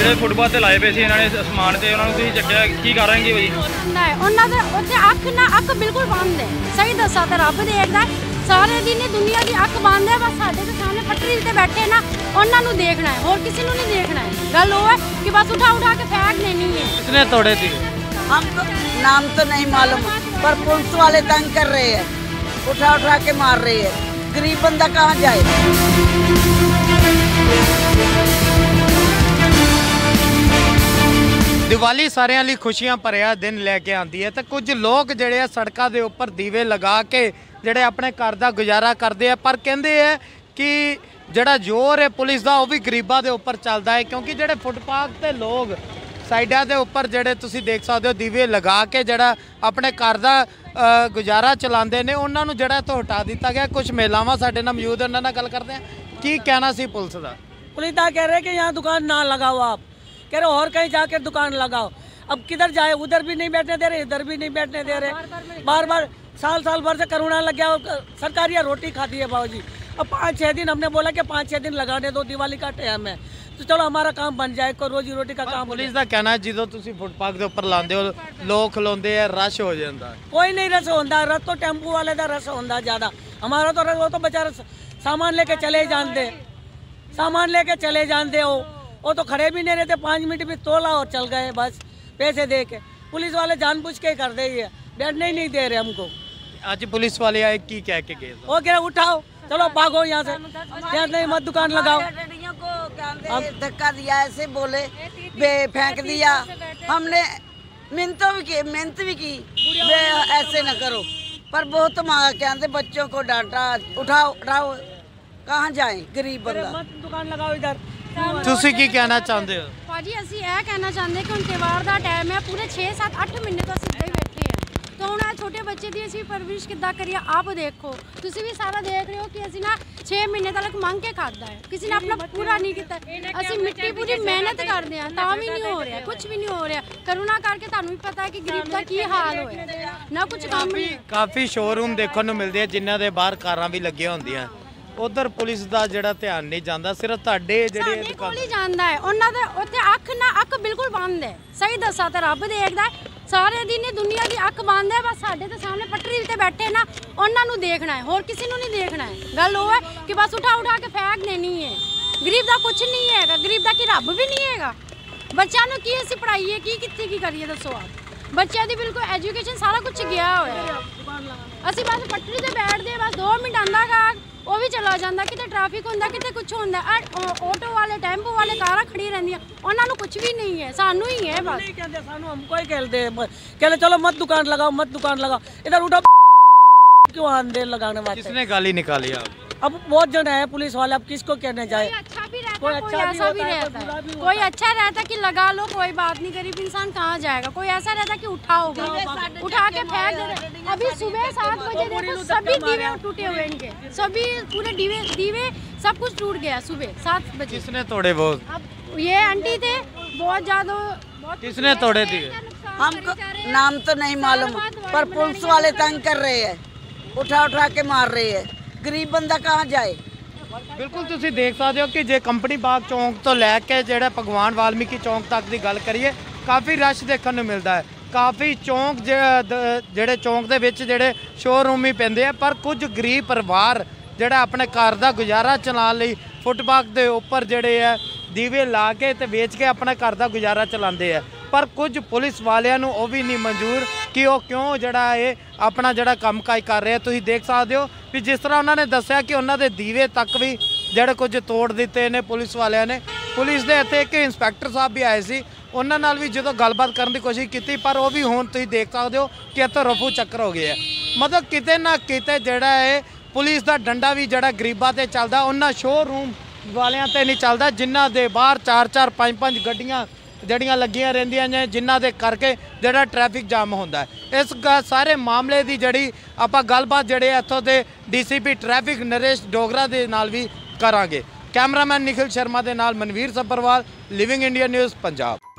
ਜਿਹੜੇ ਫੁੱਟਬਾਲ ਤੇ ਲਾਏ ਪਏ ਸੀ ਇਹਨਾਂ ਨੇ ਸਮਾਨ ਤੇ ਉਹਨਾਂ ਨੂੰ ਤੁਸੀਂ ਚੱਕਿਆ ਕੀ ਕਰਾਂਗੇ ਭਾਜੀ ਹੁੰਦਾ ਹੈ ਉਹਨਾਂ ਦੇ ਉੱਥੇ ਅੱਖ ਨਾ ਅੱਖ ਬਿਲਕੁਲ ਬੰਦ ਹੈ ਸਹੀ ਦੱਸਾਂ ਤਾਂ ਰੱਬ ਦੇਖਦਾ ਹੈ। ਸਾਰੇ ਦਿਨ ਹੀ ਦੁਨੀਆ ਦੀ ਅੱਖ ਬੰਦ ਹੈ ਬਸ ਸਾਡੇ ਦੇ ਸਾਹਮਣੇ ਪੱਟਰੀ ਤੇ ਬੈਠੇ ਨਾ ਉਹਨਾਂ ਨੂੰ ਦੇਖਣਾ ਹੈ ਹੋਰ ਕਿਸੇ ਨੂੰ ਨਹੀਂ ਦੇਖਣਾ ਹੈ ਗੱਲ ਉਹ ਹੈ ਕਿ ਬਸ ਉਠਾ ਉਠਾ ਕੇ ਫੈਂਕ ਦੇਣੀ ਹੈ ਕਿਸਨੇ ਤੋੜੇ ਸੀ हमको नाम तो नहीं मालूम पर पुलिस वाले तंग कर रहे हैं उठा उठा के मार रहे हैं गरीब बंदा कहाँ जाए ਦੀਵਾਲੀ ਸਾਰਿਆਂ ਲਈ ਖੁਸ਼ੀਆਂ ਭਰਿਆ ਦਿਨ ਲੈ ਕੇ ਆਂਦੀ ਹੈ ਤਾਂ ਕੁਝ ਲੋਕ ਜਿਹੜੇ ਆ ਸੜਕਾਂ ਦੇ ਉੱਪਰ ਦੀਵੇ ਲਗਾ ਕੇ ਜਿਹੜੇ ਆਪਣੇ ਘਰ ਦਾ ਗੁਜ਼ਾਰਾ ਕਰਦੇ ਆ, ਪਰ ਕਹਿੰਦੇ ਆ ਕਿ ਜਿਹੜਾ ਜ਼ੋਰ ਹੈ ਪੁਲਿਸ ਦਾ ਉਹ ਵੀ ਗਰੀਬਾਂ ਦੇ ਉੱਪਰ ਚੱਲਦਾ ਹੈ, ਕਿਉਂਕਿ ਜਿਹੜੇ ਫੁੱਟਪਾਥ ਤੇ ਲੋਕ ਸਾਈਡਾਂ ਦੇ ਉੱਪਰ ਜਿਹੜੇ ਤੁਸੀਂ ਦੇਖ ਸਕਦੇ ਹੋ ਦੀਵੇ ਲਗਾ ਕੇ ਜਿਹੜਾ ਆਪਣੇ ਘਰ ਦਾ ਗੁਜ਼ਾਰਾ ਚਲਾਉਂਦੇ ਨੇ, ਉਹਨਾਂ ਨੂੰ ਜਿਹੜਾ ਤੋਂ ਹਟਾ ਦਿੱਤਾ ਗਿਆ। ਕੁਝ ਮਹਿਲਾਵਾਂ ਸਾਡੇ ਨਾਲ ਮੌਜੂਦ ਉਹਨਾਂ ਨਾਲ ਗੱਲ ਕਰਦੇ ਆ ਕੀ ਕਹਿਣਾ ਸੀ ਪੁਲਿਸ ਦਾ? ਪੁਲਿਸ ਤਾਂ ਕਹਿ ਰਹੇ ਕਿ ਯਹਾਂ ਦੁਕਾਨ ਨਾ ਲਗਾਓ ਆਪ। कह रहे और कहीं जाके दुकान लगाओ अब किधर जाए उधर भी नहीं बैठने दे रहे इधर भी नहीं बैठने दे रहे बार बार साल साल भर से करोना लग गया और सरकार यहाँ रोटी खाती है बाबूजी अब पाँच छः दिन हमने बोला कि पाँच छः दिन लगाने दो दिवाली का टाइम है तो चलो हमारा काम बन जाए कोई रोजी रोटी का काम हो ਪੁਲਿਸ ਦਾ ਕਹਿਣਾ ਹੈ ਜਦੋਂ ਤੁਸੀਂ ਫੁੱਟਪਾਥ ਦੇ ਉੱਪਰ ਲਾਉਂਦੇ ਹੋ ਲੋਕ ਖਲੋਂਦੇ ਆ ਰਸ਼ ਹੋ ਜਾਂਦਾ कोई नहीं रस होता रस तो टेम्पू वाले का रस होता ज़्यादा हमारा तो रस वो तो बेचारा स- सामान लेके चले ही जानते सामान लेके चले जानते हो वो तो खड़े भी नहीं रहते पाँच मिनट भी तोला और चल गए बस पैसे दे के। पुलिस वाले जानबूझ के कर दे ये बैठने ही नहीं दे रहे हमको। आज पुलिस वाले आए की क्या के गए? वो कह उठाओ चलो भागो यहाँ से। यहाँ से मत दुकान लगाओ। धक्का दिया ऐसे बोले फेंक दिया। हमने मेहनत भी की मेहनत भी की ऐसे न करो। पर बहुत मांगा क्या बच्चों को डांटा उठाओ उठाओ। ਕਹਾਂ ਜਾਏ ਗਰੀਬ ਬੰਦਾ? ਦੁਕਾਨ ਲਗਾਓ ਇਧਰ। ਤੁਸੀਂ ਕੀ ਕਹਿਣਾ ਚਾਹੁੰਦੇ ਹੋ? ਭਾਜੀ ਅਸੀਂ ਇਹ ਕਹਿਣਾ ਚਾਹੁੰਦੇ ਕਿ ਹੁਣ ਤਿਵਾਰ ਦਾ ਟਾਈਮ ਹੈ ਪੂਰੇ 6 7 8 ਮਹੀਨੇ ਤੋਂ ਅਸੀਂ ਇੱਥੇ ਬੈਠੇ ਆ ਤਾਂ ਹੁਣ ਆ ਛੋਟੇ ਬੱਚੇ ਦੀ ਅਸੀਂ ਪਰਵਰਿਸ਼ ਕਿੱਦਾਂ ਕਰੀਏ ਆਪ ਦੇਖੋ। ਤੁਸੀਂ ਵੀ ਸਾਰਾ ਦੇਖ ਰਹੇ ਹੋ ਕਿ ਅਸੀਂ ਨਾ 6 ਮਹੀਨੇ ਤੱਕ ਮੰਗ ਕੇ ਖਾਦਾ ਹੈ। ਕਿਸੇ ਨੇ ਆਪਣਾ ਪੂਰਾ ਨਹੀਂ ਕੀਤਾ। ਅਸੀਂ ਮਿੱਟੀ ਪੂਰੀ ਮਿਹਨਤ ਕਰਦੇ ਆ ਤਾਂ ਵੀ ਨਹੀਂ ਹੋ ਰਿਹਾ ਕੁਝ ਵੀ ਨਹੀਂ ਹੋ ਰਿਹਾ। ਕਰੋਨਾ ਕਰਕੇ ਤੁਹਾਨੂੰ ਵੀ ਪਤਾ ਹੈ ਕਿ ਗਰੀਬ ਦਾ ਕੀ ਹਾਲ ਹੋਇਆ। ਨਾ ਕੁਝ ਕੰਮ ਕਾਫੀ ਸ਼ੋਰੂਮ ਦੇਖਣ ਨੂੰ ਮਿਲਦੇ ਆ ਜਿਨ੍ਹਾਂ ਦੇ ਬਾਹਰ ਕਾਰਾਂ ਵੀ ਲੱਗੀਆਂ ਹੁੰਦੀਆਂ। ਉਧਰ ਪੁਲਿਸ ਦਾ ਜਿਹੜਾ ਧਿਆਨ ਨਹੀਂ ਜਾਂਦਾ ਸਿਰਫ ਤੁਹਾਡੇ ਜਿਹੜੇ ਸਾਡੇ ਕੋਲ ਹੀ ਜਾਂਦਾ ਹੈ। ਉਹਨਾਂ ਦੇ ਉੱਥੇ ਅੱਖ ਨਾ ਅੱਖ ਬਿਲਕੁਲ ਬੰਦ ਹੈ। ਸਹੀ ਦੱਸਾਂ ਤਾਂ ਰੱਬ ਦੇਖਦਾ ਸਾਰੇ ਦਿਨ ਹੀ ਦੁਨੀਆ ਦੀ ਅੱਖ ਬੰਦ ਹੈ ਬਸ ਸਾਡੇ ਦੇ ਸਾਹਮਣੇ ਪੱਟਰੀ ਤੇ ਬੈਠੇ ਨਾ ਉਹਨਾਂ ਨੂੰ ਦੇਖਣਾ ਹੈ। ਹੋਰ ਕਿਸੇ ਨੂੰ ਨਹੀਂ ਦੇਖਣਾ ਹੈ। ਗੱਲ ਉਹ ਹੈ ਕਿ ਬਸ ਉਠਾ ਉਠਾ ਕੇ ਫੈਂਕ ਦੇਣੀ ਹੈ। ਗਰੀਬ ਦਾ ਕੁਝ ਨਹੀਂ ਹੈਗਾ। ਗਰੀਬ ਦਾ ਕੀ ਰੱਬ ਵੀ ਨਹੀਂ ਹੈਗਾ? ਬੱਚਿਆਂ ਨੂੰ ਕੀ ਅਸੀਂ ਪੜਾਈਏ ਕੀ ਕਿੱਥੇ ਕੀ ਕਰੀਏ? ਦੱਸੋ ਆਪ। ਬੱਚਿਆਂ ਦੀ ਬਿਲਕੁਲ ਐਜੂਕੇਸ਼ਨ ਸਾਰਾ ਕੁਝ ਗਿਆ ਹੋਇਆ ਹੈ ਅਸੀਂ ਬਸ ਪੱਟਰੀ ਤੇ ਬੈਠਦੇ ਹਾਂ, ਬਸ 2 ਮਿੰਟ ਆਂਦਾ ਗਾ ਉਹ ਵੀ ਚਲਾ ਜਾਂਦਾ ਕਿਤੇ ਟ੍ਰੈਫਿਕ ਹੁੰਦਾ ਕਿਤੇ ਕੁਝ ਹੁੰਦਾ ਆਹ, ਅ, ਆਟੋ ਵਾਲੇ ਟੈਂਪੂ ਵਾਲੇ ਕਾਰਾਂ ਖੜੀ ਰਹਿੰਦੀਆਂ ਉਹਨਾਂ ਨੂੰ ਕੁਝ ਵੀ ਨਹੀਂ ਹੈ ਸਾਨੂੰ ਹੀ ਹੈ ਬਸ नहीं कहते सानू हमको ही कहते हैं कहते चलो मत दुकान लगाओ मत दुकान लगाओ इधर उठो क्यों आंदे लगाने वाले किसने गाली निकाली आप अब बहुत जन है पुलिस वाले अब किसको कहने जाए कोई अच्छा भी रहता कोई है। अच्छा भी भी रहता है। कोई अच्छा रहता कि लगा लो कोई बात नहीं गरीब इंसान कहाँ जाएगा? कोई ऐसा रहता कि उठाओगे उठा के फेंक देते। अभी सुबह सात बजे देखो सभी दीवे टूटे हुए इनके। सभी पूरे दीवे दीवे सब कुछ टूट गया सुबह सात बजे। किसने तोड़े वो? अब ये आंटी थे बहुत ज़्यादा किसने तोड़े दिए हमको नाम तो नहीं मालूम पर पुलिस वाले तंग कर रहे हैं। उठा उठा के मार रहे हैं। गरीब बंदा कहाँ जाए? ਬਿਲਕੁਲ ਤੁਸੀਂ ਦੇਖ ਸਕਦੇ ਹੋ ਕਿ ਜੇ ਕੰਪਨੀ ਬਾਗ ਚੌਂਕ ਤੋਂ ਲੈ ਕੇ ਜਿਹੜਾ ਭਗਵਾਨ ਵਾਲਮੀਕੀ ਚੌਂਕ ਤੱਕ ਦੀ ਗੱਲ ਕਰੀਏ, ਕਾਫੀ ਰਸ਼ ਦੇਖਣ ਨੂੰ ਮਿਲਦਾ ਹੈ। ਕਾਫੀ ਚੌਂਕ ਜਿਹੜੇ ਚੌਂਕ ਦੇ ਵਿੱਚ ਜਿਹੜੇ ਸ਼ੋਰੂਮ ਹੀ ਪੈਂਦੇ ਆ, ਪਰ ਕੁਝ ਗਰੀਬ ਪਰਿਵਾਰ ਜਿਹੜਾ ਆਪਣੇ ਘਰ ਦਾ ਗੁਜ਼ਾਰਾ ਚਲਾਉਣ ਲਈ ਫੁੱਟਪਾਥ ਦੇ ਉੱਪਰ ਜਿਹੜੇ ਆ, ਦੀਵੇ ਲਾ ਕੇ ਤੇ ਵੇਚ ਕੇ ਆਪਣਾ ਘਰ ਦਾ ਗੁਜ਼ਾਰਾ ਚਲਾਉਂਦੇ ਆ। ਪਰ ਕੁਝ ਪੁਲਿਸ ਵਾਲਿਆਂ ਨੂੰ ਉਹ ਵੀ ਨਹੀਂ ਮਨਜ਼ੂਰ। ਕਿ ਉਹ ਕਿਉਂ ਜਿਹੜਾ ਇਹ ਆਪਣਾ ਜਿਹੜਾ ਕੰਮਕਾਜ ਕਰ ਰਿਹਾ, ਤੁਸੀਂ ਦੇਖ ਸਕਦੇ ਹੋ ਵੀ ਜਿਸ ਤਰ੍ਹਾਂ ਉਹਨਾਂ ਨੇ ਦੱਸਿਆ ਕਿ ਉਹਨਾਂ ਦੇ ਦੀਵੇ ਤੱਕ ਵੀ ਜਿਹੜੇ ਕੁਝ ਤੋੜ ਦਿੱਤੇ ਨੇ ਪੁਲਿਸ ਵਾਲਿਆਂ ਨੇ। ਪੁਲਿਸ ਦੇ ਇੱਥੇ ਇੱਕ ਇੰਸਪੈਕਟਰ ਸਾਹਿਬ ਵੀ ਆਏ ਸੀ, ਉਹਨਾਂ ਨਾਲ ਵੀ ਜਦੋਂ ਗੱਲਬਾਤ ਕਰਨ ਦੀ ਕੋਸ਼ਿਸ਼ ਕੀਤੀ, ਪਰ ਉਹ ਵੀ ਹੁਣ ਤੁਸੀਂ ਦੇਖ ਸਕਦੇ ਹੋ ਕਿ ਇੱਥੇ ਰਫੂ ਚੱਕਰ ਹੋ ਗਿਆ ਮਤਲਬ ਕਿਤੇ ਨਾ ਕਿਤੇ ਜਿਹੜਾ ਹੈ ਪੁਲਿਸ ਦਾ ਡੰਡਾ ਵੀ ਜਿਹੜਾ ਗਰੀਬਾਂ ਤੇ ਚੱਲਦਾ, ਉਹਨਾਂ ਸ਼ੋਰੂਮ ਵਾਲਿਆਂ ਤੇ ਨਹੀਂ ਚੱਲਦਾ, ਜਿਨ੍ਹਾਂ ਦੇ ਬਾਹਰ 4-4 5-5 ਗੱਡੀਆਂ ਜਿਹੜੀਆਂ ਲੱਗੀਆਂ ਰਹਿੰਦੀਆਂ ਨੇ, ਜਿਨ੍ਹਾਂ ਦੇ ਕਰਕੇ ਜਿਹੜਾ ਟ੍ਰੈਫਿਕ ਜਾਮ ਹੁੰਦਾ ਇਸ ਗ- ਸਾਰੇ ਮਾਮਲੇ ਦੀ ਜਿਹੜੀ ਆਪਾਂ ਗੱਲਬਾਤ ਜਿਹੜੇ ਇੱਥੋਂ ਦੇ ਡੀਸੀਪੀ ਟ੍ਰੈਫਿਕ ਨਰੇਸ਼ ਡੋਗਰਾ ਦੇ ਨਾਲ ਵੀ ਕਰਾਂਗੇ। ਕੈਮਰਾਮੈਨ ਨਿਖਿਲ ਸ਼ਰਮਾ ਦੇ ਨਾਲ Manveer Sabharwal living India news Punjab.